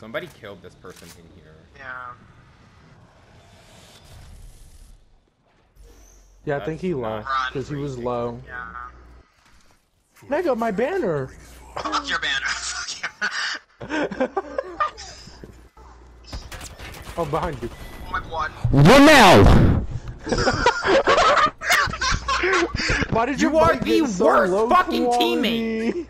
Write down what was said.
Somebody killed this person in here. Yeah. Yeah, I think he lost left because he was low. Yeah. Nigga, my banner. Fuck your banner. Oh, behind you. Oh my god. Now! Why did You you want to the so worst fucking quality?